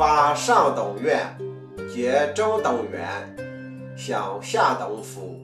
发上等愿结中等缘享下等福